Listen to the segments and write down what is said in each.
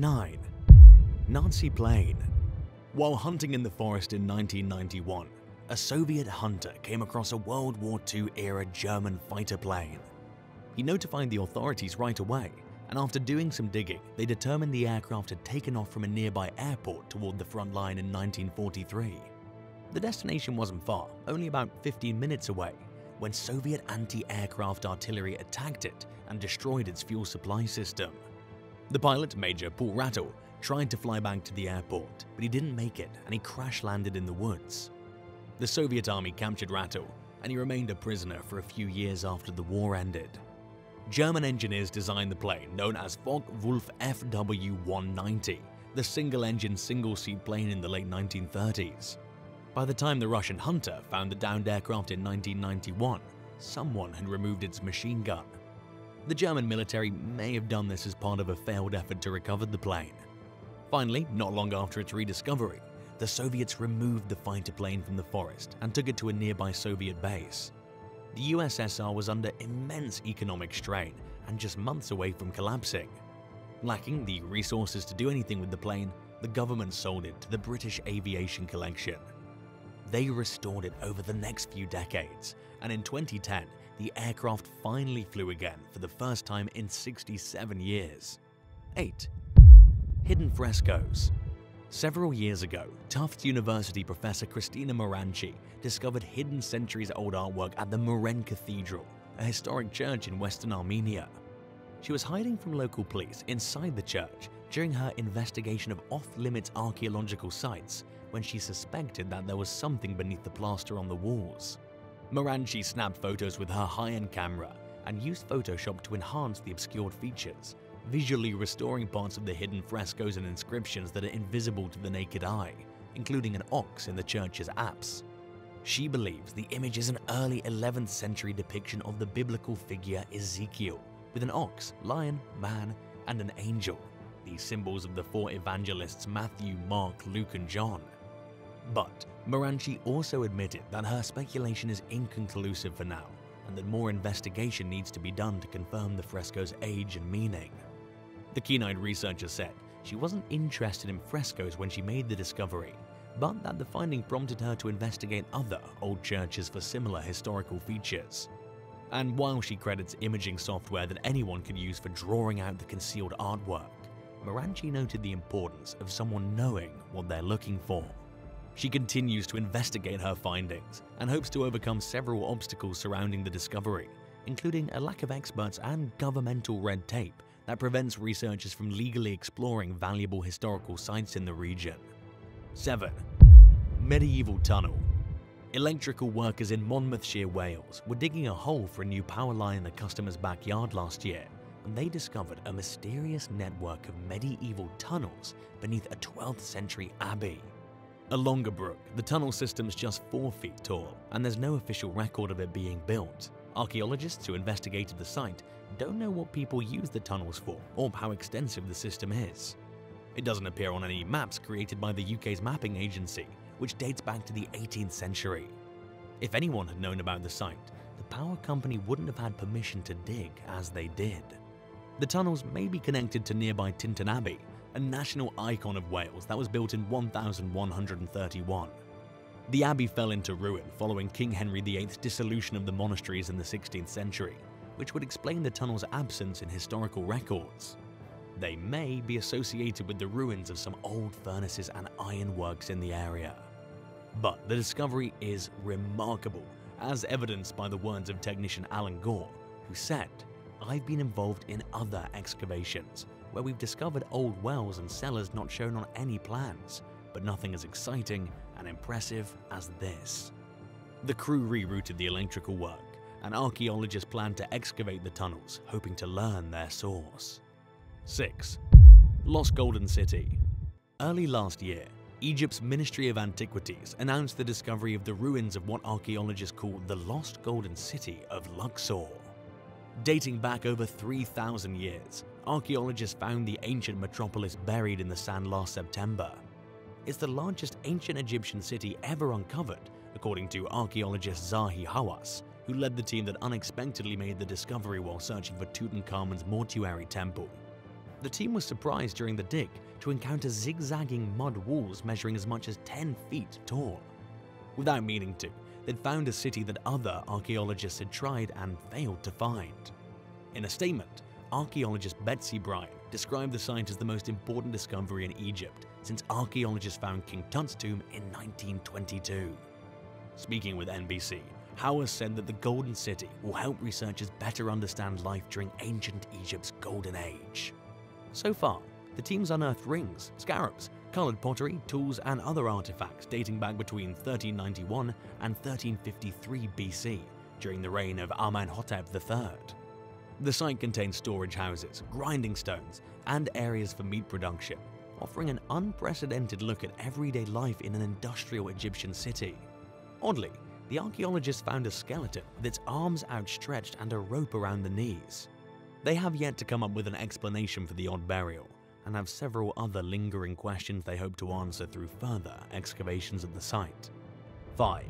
9. Nazi plane. While hunting in the forest in 1991, a Soviet hunter came across a World War II era German fighter plane. He notified the authorities right away, and after doing some digging, they determined the aircraft had taken off from a nearby airport toward the front line in 1943. The destination wasn't far, only about 15 minutes away, when Soviet anti-aircraft artillery attacked it and destroyed its fuel supply system. The pilot, Major Paul Rattle, tried to fly back to the airport, but he didn't make it and he crash landed in the woods. The Soviet army captured Rattle, and he remained a prisoner for a few years after the war ended. German engineers designed the plane known as Focke-Wulf FW-190, the single-engine single-seat plane in the late 1930s. By the time the Russian Hunter found the downed aircraft in 1991, someone had removed its machine gun. The German military may have done this as part of a failed effort to recover the plane. Finally, not long after its rediscovery, the Soviets removed the fighter plane from the forest and took it to a nearby Soviet base. The USSR was under immense economic strain and just months away from collapsing. Lacking the resources to do anything with the plane, the government sold it to the British Aviation Collection. They restored it over the next few decades, and in 2010, the aircraft finally flew again for the first time in 67 years. 8. Hidden Frescoes Several years ago, Tufts University professor Christina Maranci discovered hidden centuries-old artwork at the Mren Cathedral, a historic church in western Armenia. She was hiding from local police inside the church during her investigation of off-limits archaeological sites when she suspected that there was something beneath the plaster on the walls. Maranci snapped photos with her high-end camera and used Photoshop to enhance the obscured features, visually restoring parts of the hidden frescoes and inscriptions that are invisible to the naked eye, including an ox in the church's apse. She believes the image is an early 11th century depiction of the biblical figure Ezekiel, with an ox, lion, man, and an angel, the symbols of the four evangelists Matthew, Mark, Luke, and John. But Maranci also admitted that her speculation is inconclusive for now, and that more investigation needs to be done to confirm the fresco's age and meaning. The keen-eyed researcher said she wasn't interested in frescoes when she made the discovery, but that the finding prompted her to investigate other old churches for similar historical features. And while she credits imaging software that anyone could use for drawing out the concealed artwork, Maranci noted the importance of someone knowing what they're looking for. She continues to investigate her findings and hopes to overcome several obstacles surrounding the discovery, including a lack of experts and governmental red tape that prevents researchers from legally exploring valuable historical sites in the region. 7. Medieval Tunnel Electrical workers in Monmouthshire, Wales were digging a hole for a new power line in a customer's backyard last year and they discovered a mysterious network of medieval tunnels beneath a 12th century abbey. A brook, the tunnel system's just 4 feet tall and there's no official record of it being built. Archaeologists who investigated the site don't know what people use the tunnels for or how extensive the system is. It doesn't appear on any maps created by the UK's mapping agency, which dates back to the 18th century. If anyone had known about the site, the power company wouldn't have had permission to dig as they did. The tunnels may be connected to nearby Tintern Abbey, a national icon of Wales that was built in 1131. The abbey fell into ruin following King Henry VIII's dissolution of the monasteries in the 16th century, which would explain the tunnel's absence in historical records. They may be associated with the ruins of some old furnaces and ironworks in the area. But the discovery is remarkable, as evidenced by the words of technician Alan Gore, who said, I've been involved in other excavations, where we've discovered old wells and cellars not shown on any plans, but nothing as exciting and impressive as this. The crew rerouted the electrical work, and archaeologists plan to excavate the tunnels, hoping to learn their source. 6. Lost Golden City Early last year, Egypt's Ministry of Antiquities announced the discovery of the ruins of what archaeologists call the Lost Golden City of Luxor. Dating back over 3,000 years, archaeologists found the ancient metropolis buried in the sand last September. It's the largest ancient Egyptian city ever uncovered, according to archaeologist Zahi Hawass, who led the team that unexpectedly made the discovery while searching for Tutankhamun's mortuary temple. The team was surprised during the dig to encounter zigzagging mud walls measuring as much as 10 feet tall. Without meaning to, they'd found a city that other archaeologists had tried and failed to find. In a statement, archaeologist Betsy Bryan described the site as the most important discovery in Egypt since archaeologists found King Tut's tomb in 1922. Speaking with NBC, Hawass said that the Golden City will help researchers better understand life during ancient Egypt's golden age. So far, the team's unearthed rings, scarabs, coloured pottery, tools, and other artifacts dating back between 1391 and 1353 BC, during the reign of Amenhotep III. The site contains storage houses, grinding stones, and areas for meat production, offering an unprecedented look at everyday life in an industrial Egyptian city. Oddly, the archaeologists found a skeleton with its arms outstretched and a rope around the knees. They have yet to come up with an explanation for the odd burial, and have several other lingering questions they hope to answer through further excavations at the site. 5.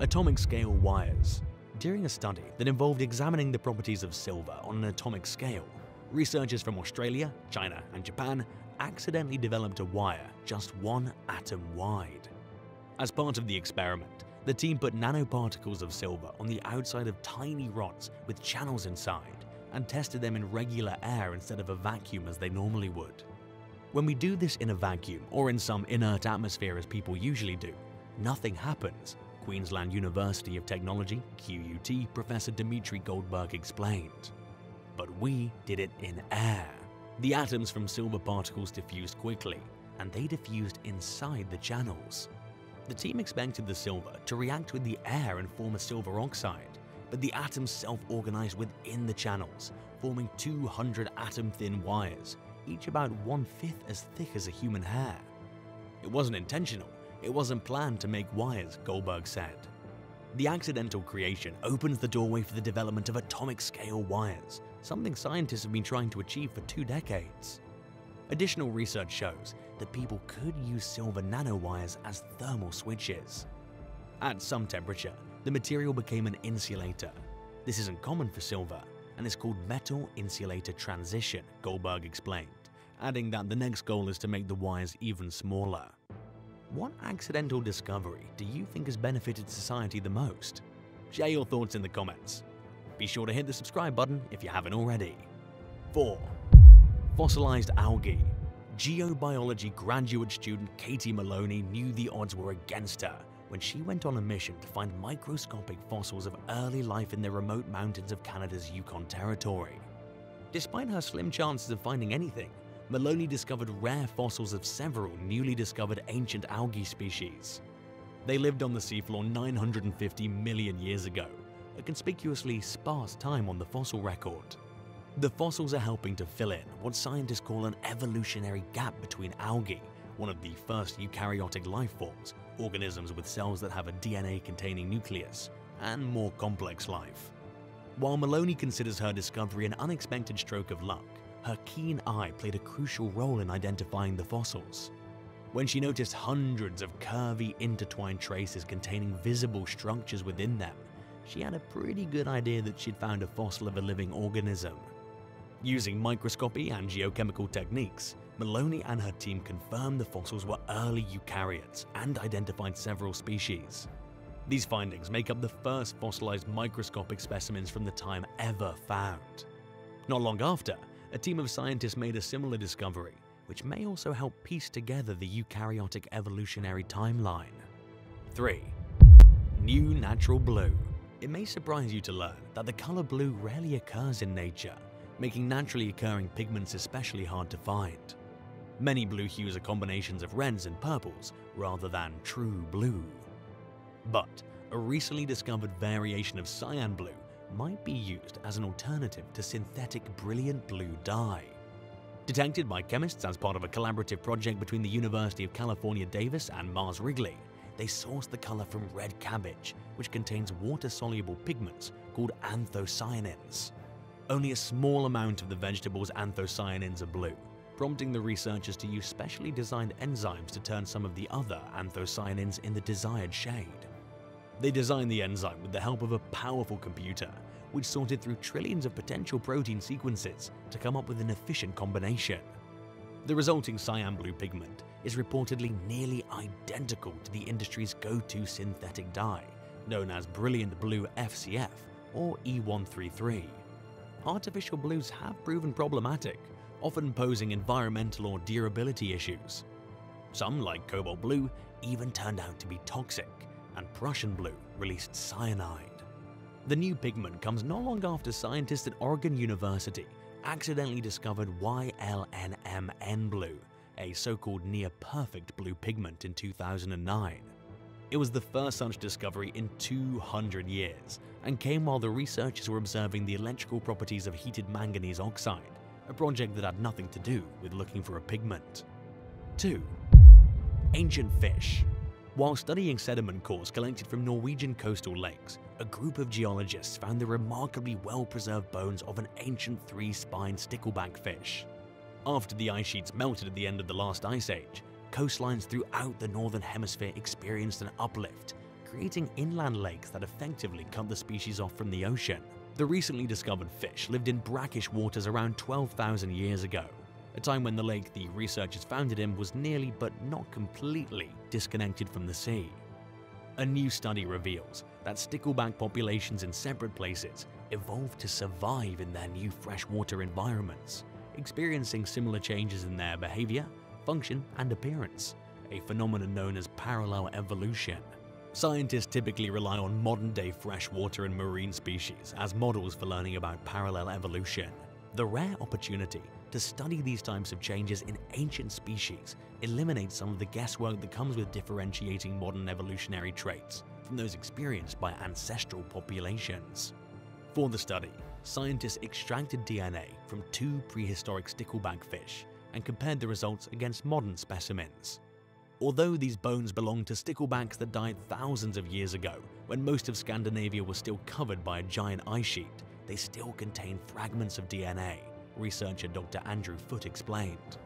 Atomic scale wires. During a study that involved examining the properties of silver on an atomic scale, researchers from Australia, China, and Japan accidentally developed a wire just one atom wide. As part of the experiment, the team put nanoparticles of silver on the outside of tiny rods with channels inside and tested them in regular air instead of a vacuum as they normally would. When we do this in a vacuum or in some inert atmosphere as people usually do, nothing happens, Queensland University of Technology QUT Professor Dimitri Golberg explained. But we did it in air. The atoms from silver particles diffused quickly, and they diffused inside the channels. The team expected the silver to react with the air and form a silver oxide, but the atoms self-organized within the channels, forming 200 atom-thin wires, each about one-fifth as thick as a human hair. It wasn't intentional, it wasn't planned to make wires, Golberg said. The accidental creation opens the doorway for the development of atomic-scale wires, something scientists have been trying to achieve for two decades. Additional research shows that people could use silver nanowires as thermal switches. At some temperature, the material became an insulator. This isn't common for silver and is called metal insulator transition, Golberg explained, adding that the next goal is to make the wires even smaller. What accidental discovery do you think has benefited society the most? Share your thoughts in the comments. Be sure to hit the subscribe button if you haven't already. 4. Fossilized algae. Geobiology graduate student Katie Maloney knew the odds were against her when she went on a mission to find microscopic fossils of early life in the remote mountains of Canada's Yukon Territory. Despite her slim chances of finding anything, Maloney discovered rare fossils of several newly discovered ancient algae species. They lived on the seafloor 950 million years ago, a conspicuously sparse time on the fossil record. The fossils are helping to fill in what scientists call an evolutionary gap between algae, one of the first eukaryotic life forms, organisms with cells that have a DNA containing nucleus, and more complex life. While Maloney considers her discovery an unexpected stroke of luck, her keen eye played a crucial role in identifying the fossils. When she noticed hundreds of curvy, intertwined traces containing visible structures within them, she had a pretty good idea that she'd found a fossil of a living organism. Using microscopy and geochemical techniques, Maloney and her team confirmed the fossils were early eukaryotes and identified several species. These findings make up the first fossilized microscopic specimens from the time ever found. Not long after, a team of scientists made a similar discovery, which may also help piece together the eukaryotic evolutionary timeline. 3. New Natural Blue It may surprise you to learn that the color blue rarely occurs in nature, making naturally occurring pigments especially hard to find. Many blue hues are combinations of reds and purples rather than true blue. But a recently discovered variation of cyan blue might be used as an alternative to synthetic brilliant blue dye. Detected by chemists as part of a collaborative project between the University of California, Davis and Mars Wrigley, they sourced the color from red cabbage, which contains water-soluble pigments called anthocyanins. Only a small amount of the vegetable's anthocyanins are blue, prompting the researchers to use specially designed enzymes to turn some of the other anthocyanins in the desired shade. They designed the enzyme with the help of a powerful computer, which sorted through trillions of potential protein sequences to come up with an efficient combination. The resulting cyan blue pigment is reportedly nearly identical to the industry's go-to synthetic dye, known as Brilliant Blue FCF or E133. Artificial blues have proven problematic, often posing environmental or durability issues. Some, like cobalt blue, even turned out to be toxic, and Prussian blue released cyanide. The new pigment comes not long after scientists at Oregon University accidentally discovered YInMn blue, a so-called near-perfect blue pigment in 2009. It was the first such discovery in 200 years, and came while the researchers were observing the electrical properties of heated manganese oxide, a project that had nothing to do with looking for a pigment. 2. Ancient fish. While studying sediment cores collected from Norwegian coastal lakes, a group of geologists found the remarkably well-preserved bones of an ancient three-spined stickleback fish. After the ice sheets melted at the end of the last ice age, coastlines throughout the northern hemisphere experienced an uplift, creating inland lakes that effectively cut the species off from the ocean. The recently discovered fish lived in brackish waters around 12,000 years ago, a time when the lake the researchers founded in was nearly but not completely disconnected from the sea. A new study reveals that stickleback populations in separate places evolved to survive in their new freshwater environments, experiencing similar changes in their behavior, function, and appearance, a phenomenon known as parallel evolution. Scientists typically rely on modern-day freshwater and marine species as models for learning about parallel evolution. The rare opportunity to study these types of changes in ancient species eliminates some of the guesswork that comes with differentiating modern evolutionary traits from those experienced by ancestral populations. For the study, scientists extracted DNA from two prehistoric stickleback fish and compared the results against modern specimens. Although these bones belong to sticklebacks that died thousands of years ago, when most of Scandinavia was still covered by a giant ice sheet, they still contain fragments of DNA, researcher Dr. Andrew Foote explained.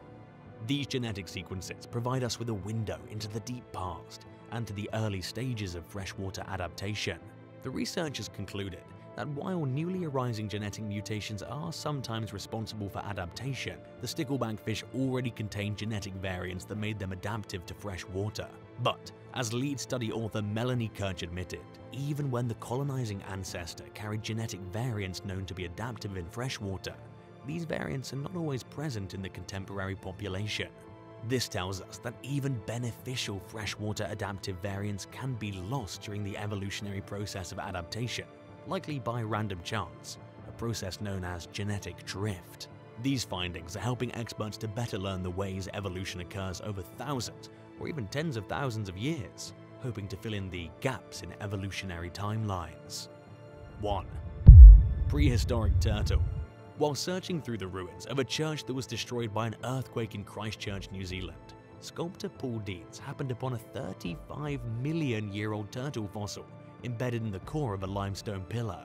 These genetic sequences provide us with a window into the deep past and to the early stages of freshwater adaptation. The researchers concluded that while newly arising genetic mutations are sometimes responsible for adaptation, the stickleback fish already contained genetic variants that made them adaptive to fresh water. But, as lead study author Melanie Kirch admitted, even when the colonizing ancestor carried genetic variants known to be adaptive in freshwater, these variants are not always present in the contemporary population. This tells us that even beneficial freshwater adaptive variants can be lost during the evolutionary process of adaptation, likely by random chance, a process known as genetic drift. These findings are helping experts to better learn the ways evolution occurs over thousands or even tens of thousands of years, hoping to fill in the gaps in evolutionary timelines. 1. Prehistoric Turtle while searching through the ruins of a church that was destroyed by an earthquake in Christchurch, New Zealand, sculptor Paul Deans happened upon a 35 million year old turtle fossil embedded in the core of a limestone pillar.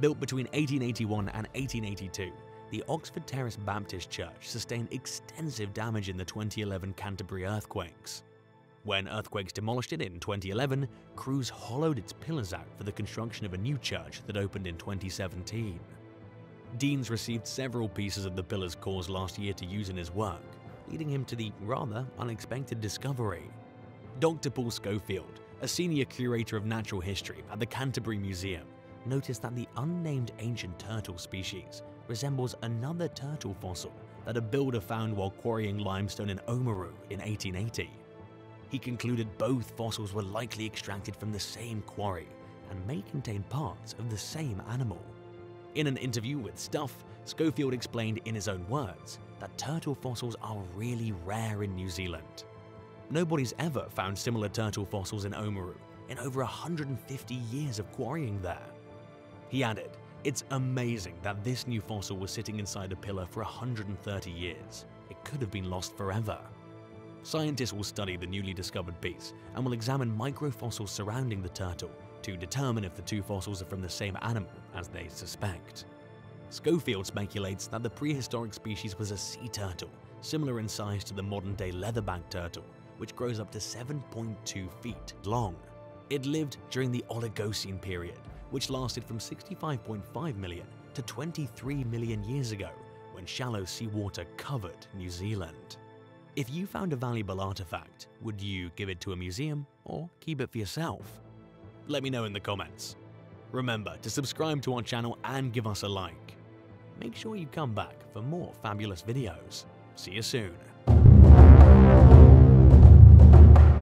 Built between 1881 and 1882, the Oxford Terrace Baptist Church sustained extensive damage in the 2011 Canterbury earthquakes. When earthquakes demolished it in 2011, crews hollowed its pillars out for the construction of a new church that opened in 2017. Deans received several pieces of the pillar's cores last year to use in his work, leading him to the rather unexpected discovery. Dr. Paul Scofield, a senior curator of natural history at the Canterbury Museum, noticed that the unnamed ancient turtle species resembles another turtle fossil that a builder found while quarrying limestone in Oamaru in 1880. He concluded both fossils were likely extracted from the same quarry and may contain parts of the same animal. In an interview with Stuff, Scofield explained in his own words that turtle fossils are really rare in New Zealand. Nobody's ever found similar turtle fossils in Oamaru in over 150 years of quarrying there. He added, It's amazing that this new fossil was sitting inside a pillar for 130 years. It could have been lost forever. Scientists will study the newly discovered piece and will examine microfossils surrounding the turtle to determine if the two fossils are from the same animal as they suspect. Scofield speculates that the prehistoric species was a sea turtle, similar in size to the modern-day leatherback turtle, which grows up to 7.2 feet long. It lived during the Oligocene period, which lasted from 65.5 million to 23 million years ago when shallow seawater covered New Zealand. If you found a valuable artifact, would you give it to a museum or keep it for yourself? Let me know in the comments. Remember to subscribe to our channel and give us a like. Make sure you come back for more fabulous videos. See you soon.